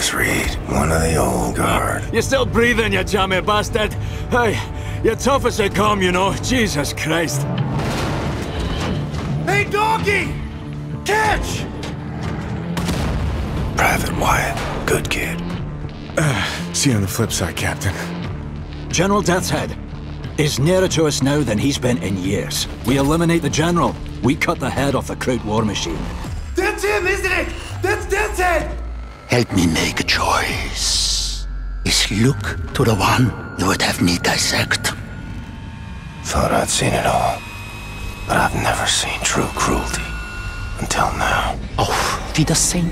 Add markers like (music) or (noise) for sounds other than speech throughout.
Marcus Reed, one of the old guard. You're still breathing, you jammy bastard. Hey, you're tough as they come, you know. Jesus Christ. Hey, doggy! Catch! Private Wyatt, good kid. Uh, see you on the flip side, Captain. General Death's Head is nearer to us now than he's been in years. We eliminate the General. We cut the head off the Kraut war machine. That's him, isn't it? That's Death's Head! Help me make a choice. Is Luke to the one you would have me dissect? Thought I'd seen it all. But I've never seen true cruelty. Until now. Oh, Auf Wiedersehen.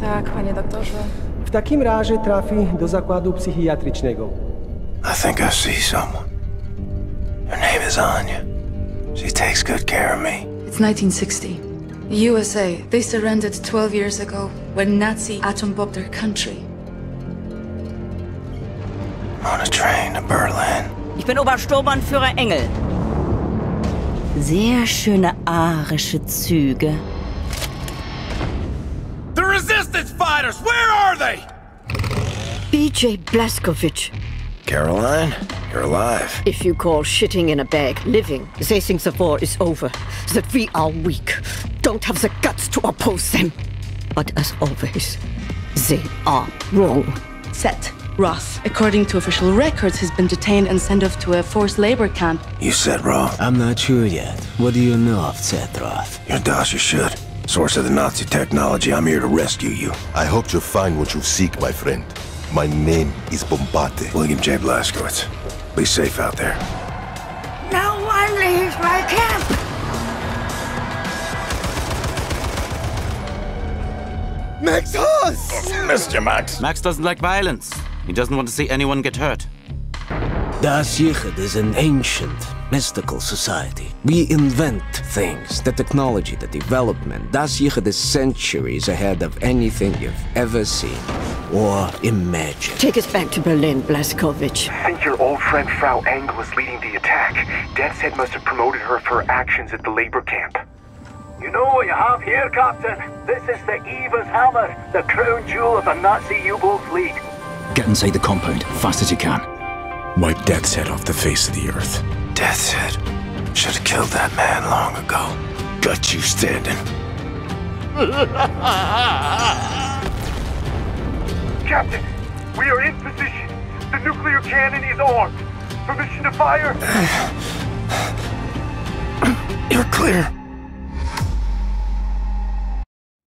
Tak, panie doktorze. W takim razie trafi do zakładu psychiatrycznego. I think I see someone. Her name is Anya. She takes good care of me. It's 1960. The USA, they surrendered 12 years ago when Nazi atom bombed their country. On a train to Berlin. Ich bin Obersturmbannführer Engel. Sehr schöne arische Züge. The resistance fighters, where are they? BJ Blazkowicz. Caroline, you're alive. If you call shitting in a bag living, they think the war is over, that we are weak, don't have the guts to oppose them. But as always, they are wrong. Set Roth, according to official records, has been detained and sent off to a forced labor camp. You said wrong. I'm not sure yet. What do you know of Seth Zetroth? Your Dasha should. Source of the Nazi technology, I'm here to rescue you. I hope you find what you seek, my friend. My name is Bombate. William J. Blazkowicz. Be safe out there. No one leaves my camp! Max Hass! Mr. Max. Max doesn't like violence. He doesn't want to see anyone get hurt. Da'at Yichud is an ancient, mystical society. We invent things, the technology, the development. Da'at Yichud is centuries ahead of anything you've ever seen or imagined. Take us back to Berlin, Blazkowicz. I think your old friend Frau Engel is leading the attack. Death's Head must have promoted her for her actions at the labor camp. You know what you have here, Captain? This is the Eva's Hammer, the crown jewel of the Nazi U-boat fleet. Get inside the compound, fast as you can. Wipe Death's Head off the face of the earth. Death's Head. Should have killed that man long ago. Got you standing. (laughs) Captain, we are in position. The nuclear cannon is armed. Permission to fire? (sighs) You're clear.